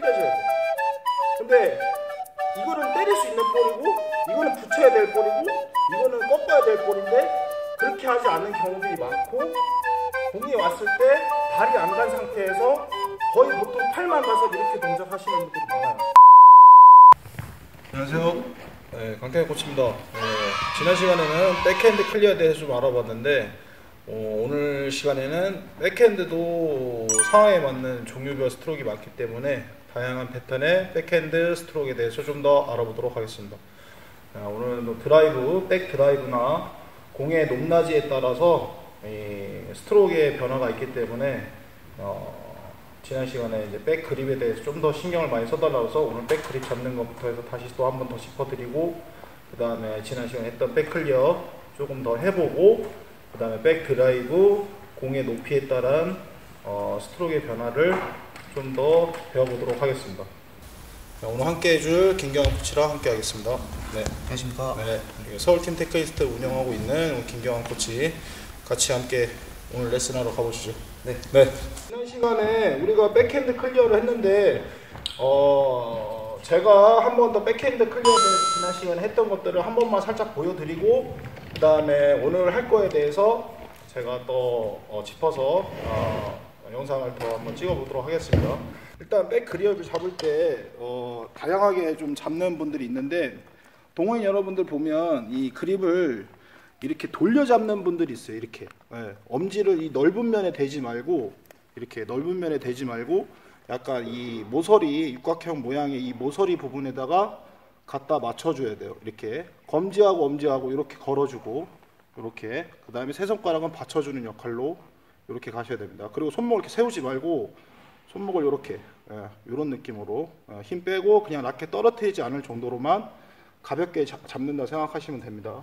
틀려져야 돼요. 근데 이거는 때릴 수 있는 볼이고 이거는 붙여야 될 볼이고 이거는 꺾어야 될 볼인데 그렇게 하지 않는 경우들이 많고 공이 왔을 때 발이 안 간 상태에서 거의 보통 팔만 가서 이렇게 동작하시는 분들이 많아요. 안녕하세요. 네, 강태경 코치입니다. 네, 지난 시간에는 백핸드 클리어에 대해서 좀 알아봤는데 어, 오늘 시간에는 백핸드도 상황에 맞는 종류별 스트로크가 많기 때문에 다양한 패턴의 백핸드 스트로크에 대해서 좀 더 알아보도록 하겠습니다. 자, 오늘은 또 드라이브, 백 드라이브나 공의 높낮이에 따라서 이 스트로크의 변화가 있기 때문에 어, 지난 시간에 이제 백 그립에 대해서 좀 더 신경을 많이 써달라고 해서 오늘 백 그립 잡는 것부터 해서 다시 또 한 번 더 짚어드리고 그 다음에 지난 시간에 했던 백 클리어 조금 더 해보고 그 다음에 백 드라이브 공의 높이에 따른 어, 스트로크의 변화를 좀 더 배워보도록 하겠습니다. 자, 오늘 함께 해줄 김경환 코치랑 함께 하겠습니다. 네. 안녕하십니까. 네, 서울팀 테크니스트 운영하고 있는 김경환 코치 같이 함께 오늘 레슨하러 가보시죠. 네. 네. 지난 시간에 우리가 백핸드 클리어를 했는데 어 제가 한 번 더 백핸드 대해서 지난 시간에 했던 것들을 한 번만 살짝 보여드리고 그 다음에 오늘 할 거에 대해서 제가 또 어, 짚어서 어, 영상을 더 한번 찍어보도록 하겠습니다. 일단 백 그리어를 잡을 때 어, 다양하게 좀 잡는 분들이 있는데 동호인 여러분들 보면 이 그립을 이렇게 돌려 잡는 분들이 있어요. 이렇게 예, 엄지를 이 넓은 면에 대지 말고 이렇게 넓은 면에 대지 말고 약간 이 모서리 육각형 모양의 이 모서리 부분에다가 갖다 맞춰줘야 돼요. 이렇게 검지하고 엄지하고 이렇게 걸어주고 이렇게 그 다음에 세 손가락은 받쳐주는 역할로 이렇게 가셔야 됩니다. 그리고 손목을 이렇게 세우지 말고 손목을 이렇게 이런 느낌으로 어, 힘 빼고 그냥 라켓 떨어뜨리지 않을 정도로만 가볍게 잡, 잡는다 생각하시면 됩니다.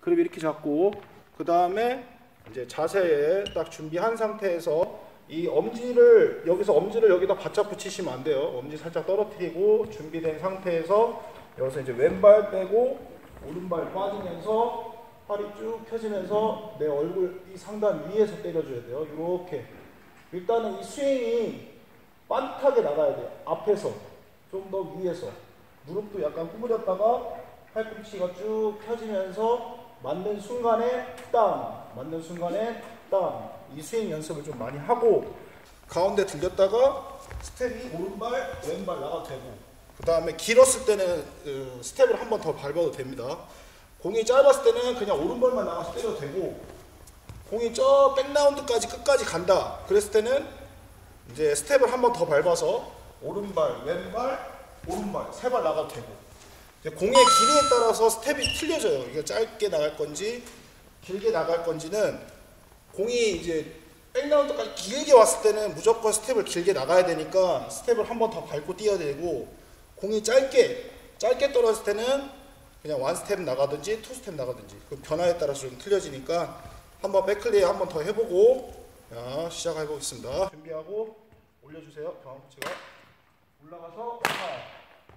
그리고 이렇게 잡고 그 다음에 이제 자세에 딱 준비한 상태에서 이 엄지를 여기서 엄지를 여기다 바짝 붙이시면 안 돼요. 엄지 살짝 떨어뜨리고 준비된 상태에서 여기서 이제 왼발 빼고 오른발 빠지면서 팔이 쭉 펴지면서 내 얼굴 이 상단 위에서 때려줘야 돼요. 이렇게. 일단은 이 스윙이 빤하게 나가야 돼요. 앞에서. 좀 더 위에서. 무릎도 약간 구부렸다가 팔꿈치가 쭉 펴지면서 맞는 순간에 땅 맞는 순간에 땅. 이 스윙 연습을 좀 많이 하고 가운데 들렸다가 스텝이 오른발 왼발 나가도 되고 그 다음에 길었을 때는 그 스텝을 한 번 더 밟아도 됩니다. 공이 짧았을 때는 그냥 오른발만 나가서 때려도 되고 공이 저 백라운드까지 끝까지 간다. 그랬을 때는 이제 스텝을 한 번 더 밟아서 오른발, 왼발, 오른발 세 발 나가도 되고 공의 길이에 따라서 스텝이 틀려져요. 이게 짧게 나갈 건지 길게 나갈 건지는 공이 이제 백라운드까지 길게 왔을 때는 무조건 스텝을 길게 나가야 되니까 스텝을 한 번 더 밟고 뛰어야 되고 공이 짧게 짧게 떨어질 때는 그냥 one step 나가든지 two step 나가든지 그 변화에 따라서 좀 틀려지니까 한번 백클리어 한번 더 해보고 자, 시작해 보겠습니다. 준비하고 올려주세요. 경환 코치가 올라가서 자,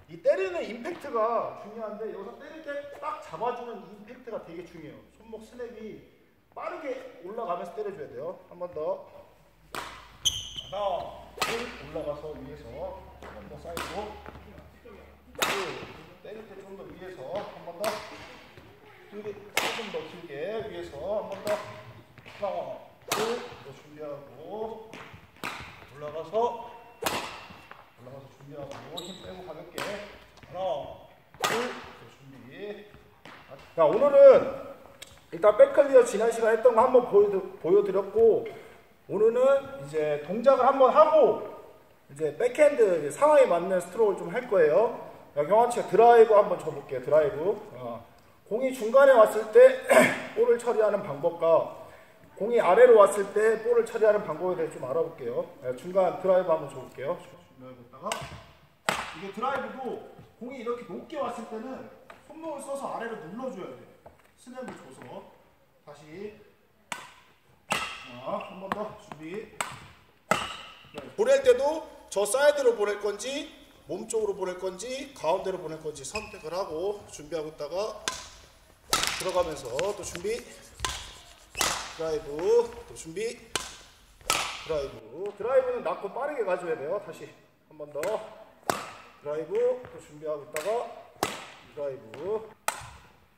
이 때리는 임팩트가 중요한데 여기서 때릴 때 딱 잡아주는 임팩트가 되게 중요해요. 손목 스냅이 빠르게 올라가면서 때려줘야 돼요. 한 번 더. 하나, 둘, 올라가서 위에서 한 번 더 쌓이고 둘, 때릴 때 좀 더 위에서 한 번 더. 길게, 조금 더 길게 위에서 한 번 더. 하나, 둘, 또 준비하고 올라가서 올라가서 준비하고 힘 빼고 가볍게 하나, 둘, 또 준비. 자 오늘은 일단 백클리어 지난 시간에 했던 거 한번 보여드렸고 오늘은 이제 동작을 한번 하고 이제 백핸드 상황에 맞는 스트로크를 좀 할 거예요. 경환 코치가 드라이브 한번 줘볼게요. 드라이브. 어. 공이 중간에 왔을 때 볼을 처리하는 방법과 공이 아래로 왔을 때 볼을 처리하는 방법에 대해 좀 알아볼게요. 네, 중간 드라이브 한번 줘볼게요. 준비했다가 이게 드라이브도 공이 이렇게 높게 왔을 때는 손목을 써서 아래로 눌러줘야 돼요. 스냅을 줘서 다시 한번 더 준비 네, 보낼 때도 저 사이드로 보낼 건지 몸 쪽으로 보낼 건지 가운데로 보낼 건지 선택을 하고 준비하고 있다가 들어가면서 또 준비. 드라이브 또 준비. 드라이브. 드라이브는 낮고 빠르게 가져야 돼요. 다시 한 번 더. 드라이브 또 준비하고 있다가 드라이브.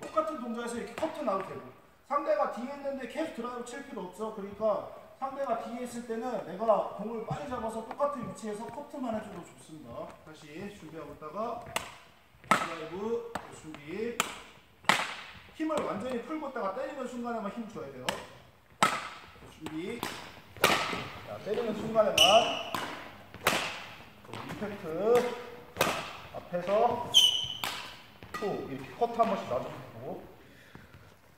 똑같은 동작에서 이렇게 커트 나도 되고. 상대가 뒤에 있는데 계속 드라이브 칠 필요 없죠 그러니까 상대가 뒤에 있을 때는 내가 공을 빨리 잡아서 똑같은 위치에서 커트만 해줘도 좋습니다. 다시 준비하고 있다가 드라이브 또 준비. 힘을 완전히 풀고 있다가 때리는 순간에만 힘 줘야 돼요. 또 준비. 자, 때리는 순간에만 또 임팩트. 앞에서 후 이렇게 커트 한 번씩 놔주고.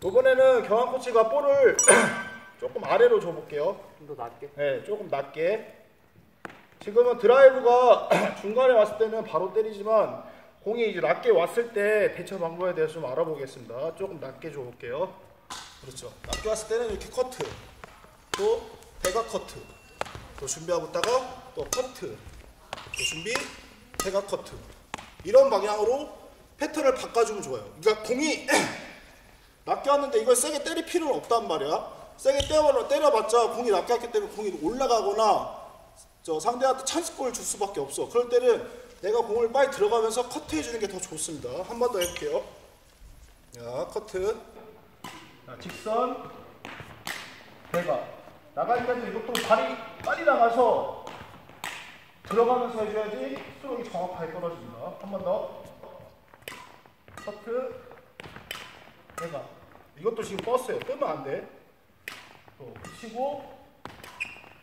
이번에는 경환 코치가 볼을 조금 아래로 줘볼게요. 좀 더 낮게. 네, 조금 낮게. 지금은 드라이브가 중간에 왔을 때는 바로 때리지만 공이 이제 낮게 왔을 때 대처 방법에 대해서 좀 알아보겠습니다. 조금 낮게 줘볼게요. 그렇죠. 낮게 왔을 때는 이렇게 커트. 또 대각 커트. 또 준비하고 있다가 또 커트. 또 준비 대각 커트. 이런 방향으로 패턴을 바꿔주면 좋아요. 그러니까 공이 낮게 왔는데 이걸 세게 때릴 필요는 없단 말이야 세게 때려, 때려봤자 공이 낮게 왔기 때문에 공이 올라가거나 저 상대한테 찬스볼 줄 수밖에 없어 그럴 때는 내가 공을 빨리 들어가면서 커트 해주는 게 더 좋습니다 한 번 더 해볼게요 자 커트 자, 직선 대각 나가니까 이것도 발이 빨리 나가서 들어가면서 해줘야지 스트로크가 정확하게 떨어집니다. 한 번 더. 커트. 내가. 이것도 지금 떴어요. 뜨면 안 돼. 또 치고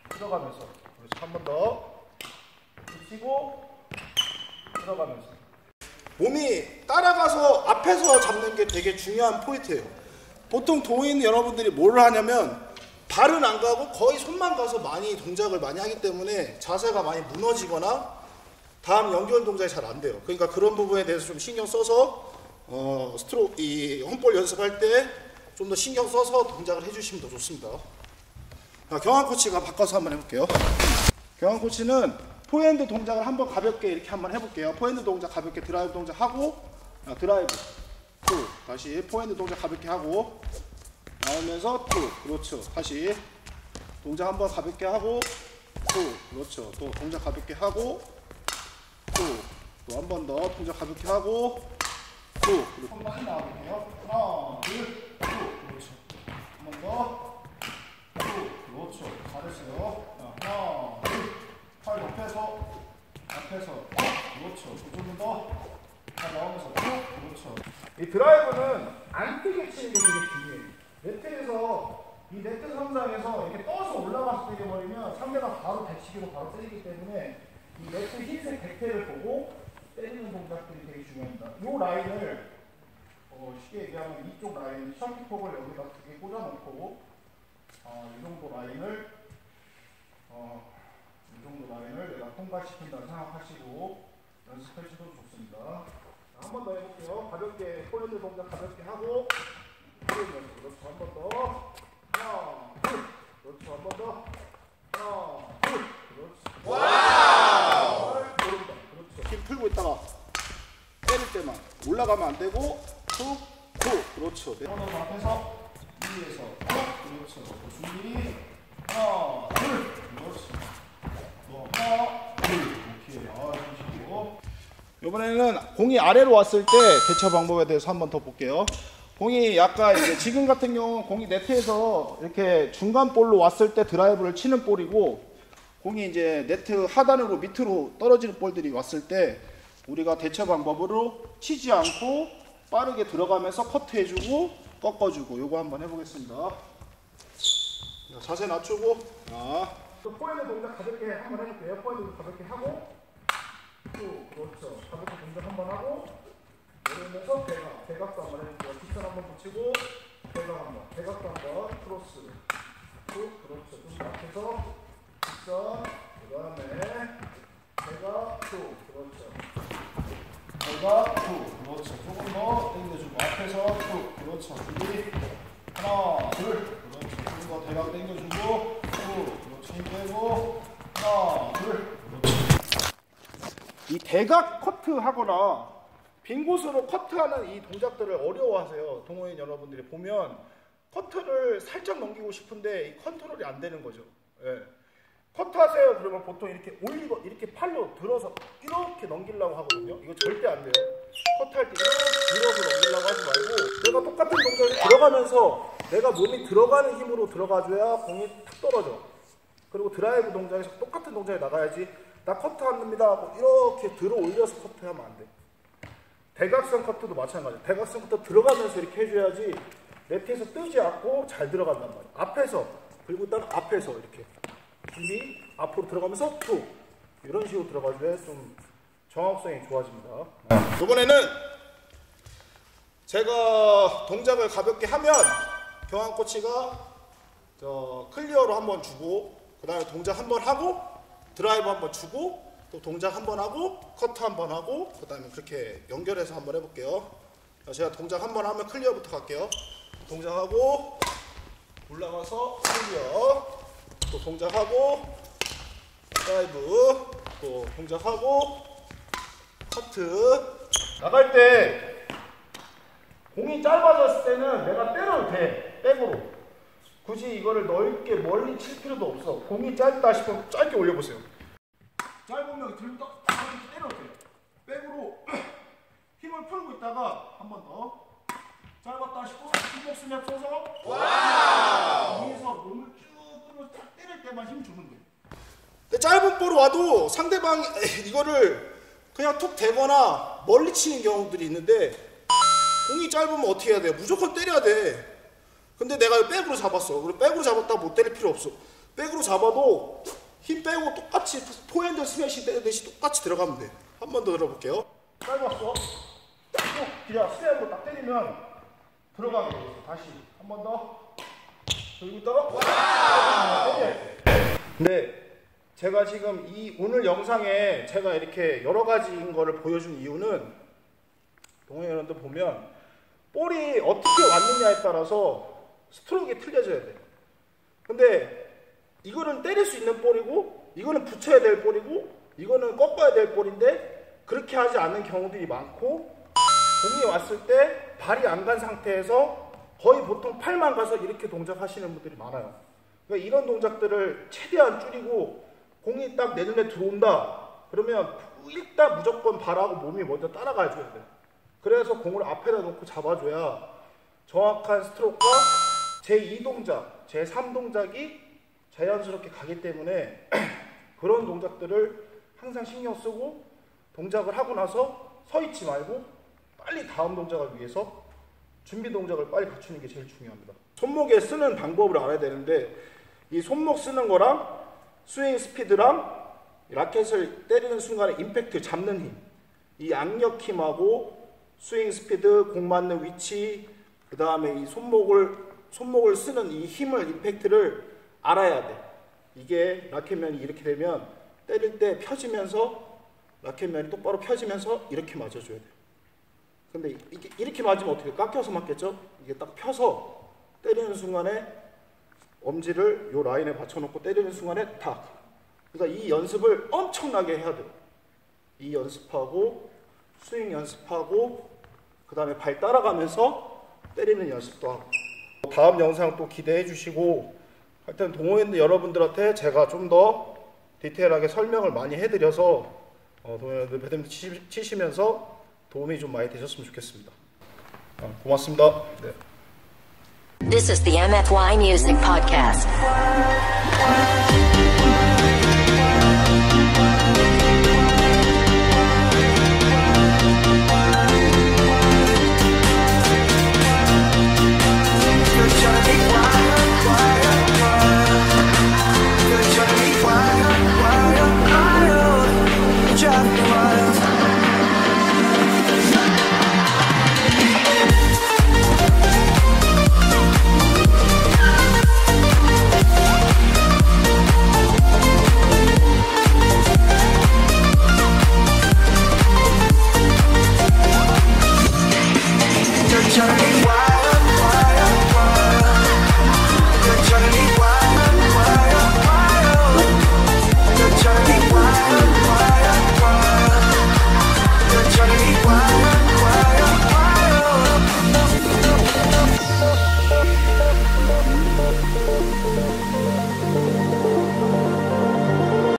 들어가면서. 그렇지. 한 번 더. 치고 들어가면서. 몸이 따라가서 앞에서 잡는 게 되게 중요한 포인트예요. 보통 도인 여러분들이 뭘 하냐면 발은 안 가고 거의 손만 가서 많이 동작을 많이 하기 때문에 자세가 많이 무너지거나 다음 연결 동작이 잘 안 돼요. 그러니까 그런 부분에 대해서 좀 신경 써서 어, 스트로 이 홈볼 연습할 때 좀 더 신경 써서 동작을 해주시면 더 좋습니다. 자, 경환 코치가 바꿔서 한번 해볼게요. 경환 코치는 포핸드 동작을 한번 가볍게 이렇게 한번 해볼게요. 포핸드 동작 가볍게 드라이브 동작 하고 자, 드라이브. 투. 다시 포핸드 동작 가볍게 하고 나오면서 투. 그렇죠. 다시 동작 한번 가볍게 하고 투. 그렇죠. 또 동작 가볍게 하고 투또 한 번 더 동작 가볍게 하고 투. 그리고 한번 나와볼게요. 하나 그렇죠 한 번더투 그렇죠. 잘했어요. 자, 하나 둘 팔 옆에서 앞에서 그렇죠. 조금 더? 자, 나오면서 쭉? 그렇죠. 이 드라이브는 안 뜨게 치는 게 되게 중요해요. 네트에서 이 네트 선상에서 이렇게 떠서 올라가서 때려버리면 상대가 바로 대치기로 바로 때리기 때문에 이 네트 흰색 백테를 보고 때리는 동작들이 되게 중요합니다. 이 라인을 어, 쉽게 얘기하면 이쪽 라인 셔틀콕을 여기다 두 개 꽂아놓고 어, 이 정도 라인을 어, 이 정도 라인을 내가 통과시킨다 생각하시고 연습하셔도 좋습니다. 한 번 더 해볼게요. 가볍게 포인트 동작 가볍게 하고 그렇죠. 한 번 더. 하나, 둘. 그렇죠. 한 번 더. 하나, 둘. 그렇지. 와우! 그렇죠. 힘 풀고 있다가 때릴 때만 올라가면 안 되고 툭, 툭. 그렇죠. 네. 번호 앞에서 위에서 툭. 그렇죠. 또 준비. 하나, 둘. 그렇지. 또 하나, 둘. 오케이. 아, 힘주고. 이번에는 공이 아래로 왔을 때 대처 방법에 대해서 한 번 더 볼게요. 공이 약간 이제 지금 같은 경우 공이 네트에서 이렇게 중간 볼로 왔을 때 드라이브를 치는 볼이고 공이 이제 네트 하단으로 밑으로 떨어지는 볼들이 왔을 때 우리가 대처 방법으로 치지 않고 빠르게 들어가면서 커트해주고 꺾어주고 요거 한번 해보겠습니다. 자, 자세 낮추고 자, 또 포인트 동작 가볍게 한번 해볼게요. 포인트 가볍게 하고 쭉 그렇죠. 가볍게 동작 한번 하고 내리면서 대각, 대각도 한번 해볼게요. 뒷선 한번 붙이고 대각 한번, 대각도 한번 크로스 쭉 그렇죠. 좀 앞에서 뒷선 그 다음에 대각 쭉 그렇죠. 대각 쭉 그렇죠. 조금 더 당겨주고 앞에서 쭉 그렇죠. 준비 하나 둘 그렇죠. 조금 더 대각 당겨주고 쭉 그렇죠. 힘 빼고 하나 둘 그렇죠. 이 대각 커트 하거나 빈 곳으로 커트하는 이 동작들을 어려워하세요. 동호인 여러분들이 보면 커트를 살짝 넘기고 싶은데 이 컨트롤이 안 되는 거죠. 예. 커트하세요. 그러면 보통 이렇게 올리고 이렇게 팔로 들어서 이렇게 넘기려고 하거든요. 이거 절대 안 돼요. 커트할 때 이렇게 들어서 넘기려고 하지 말고 내가 똑같은 동작이 들어가면서 내가 몸이 들어가는 힘으로 들어가줘야 공이 탁 떨어져. 그리고 드라이브 동작에서 똑같은 동작이 나가야지 나 커트 안 됩니다 하고 이렇게 들어 올려서 커트하면 안 돼. 대각선 커트도 마찬가지야. 대각선 커트 들어가면서 이렇게 해줘야지 네트에서 뜨지 않고 잘 들어간단 말이야. 앞에서 그리고 일단 앞에서 이렇게 준비 앞으로 들어가면서 툭 이런 식으로 들어가줘야 좀 정확성이 좋아집니다. 이번에는 제가 동작을 가볍게 하면 경환 코치가 저 클리어로 한번 주고 그 다음에 동작 한번 하고 드라이브 한번 주고 또 동작 한번 하고 커트 한번 하고 그 다음에 그렇게 연결해서 한번 해볼게요. 제가 동작 한번 하면 클리어부터 갈게요. 동작하고 올라가서 클리어 또 동작하고 드라이브 또 동작하고 커트. 나갈 때 공이 짧아졌을 때는 내가 때려도 돼 백으로. 굳이 이거를 넓게 멀리 칠 필요도 없어. 공이 짧다 싶으면 짧게 올려보세요. 짧으면 들다 때려도 돼. 백으로 힘을 풀고 있다가 한 번 더. 짧았다 싶고 힘을 쓰면 써서 와우! 위에서 몸을 쭉 끌어 딱 때릴 때만 힘돼 근데 짧은 볼 와도 상대방이 이거를 그냥 툭 대거나 멀리 치는 경우들이 있는데 공이 짧으면 어떻게 해야 돼? 무조건 때려야 돼. 근데 내가 백으로 잡았어. 그리고 백으로 잡았다 못 때릴 필요 없어. 백으로 잡아도 힘 빼고 똑같이 포핸드 스매시 때리듯이 똑같이 들어가면 돼. 한 번 더 들어볼게요. 짧았어. 딱 그냥 스냅으로 딱 때리면 들어가게 돼. 다시 한 번 더. 그리고 있다가 근데 제가 지금 이 오늘 영상에 제가 이렇게 여러 가지인 거를 보여준 이유는 동호회 여러분들 보면 볼이 어떻게 왔느냐에 따라서 스트로크가 틀려져야 돼. 근데 이거는 때릴 수 있는 볼이고 이거는 붙여야 될 볼이고 이거는 꺾어야 될 볼인데 그렇게 하지 않는 경우들이 많고 공이 왔을 때 발이 안 간 상태에서 거의 보통 팔만 가서 이렇게 동작하시는 분들이 많아요. 그러니까 이런 동작들을 최대한 줄이고 공이 딱 내 눈에 들어온다. 그러면 일단 무조건 발하고 몸이 먼저 따라가 줘야 돼. 그래서 공을 앞에다 놓고 잡아줘야 정확한 스트로크가 제2 동작, 제3 동작이 자연스럽게 가기 때문에 그런 동작들을 항상 신경 쓰고 동작을 하고 나서 서 있지 말고 빨리 다음 동작을 위해서 준비 동작을 빨리 갖추는 게 제일 중요합니다. 손목에 쓰는 방법을 알아야 되는데 이 손목 쓰는 거랑 스윙 스피드랑 라켓을 때리는 순간에 임팩트 잡는 힘, 이 악력 힘하고 스윙 스피드, 공 맞는 위치, 그 다음에 이 손목을 손목을 쓰는 이 힘을 임팩트를 알아야 돼. 이게 라켓면이 이렇게 되면 때릴 때 펴지면서 라켓면이 똑바로 펴지면서 이렇게 맞아줘야 돼. 근데 이게 이렇게 맞으면 어떻게 깎여서 맞겠죠? 이게 딱 펴서 때리는 순간에 엄지를 요 라인에 받쳐놓고 때리는 순간에 탁. 그러니까 이 연습을 엄청나게 해야 돼요. 이 연습하고 스윙 연습하고 그 다음에 발 따라가면서 때리는 연습도 하고 다음 영상 또 기대해 주시고 하여튼 동호인 여러분들한테 제가 좀 더 디테일하게 설명을 많이 해드려서 어, 동호인들 배드민턴 치시, 치시면서 도움이 좀 많이 되셨으면 좋겠습니다. 어, 고맙습니다. 네. This is the MFY Music Podcast.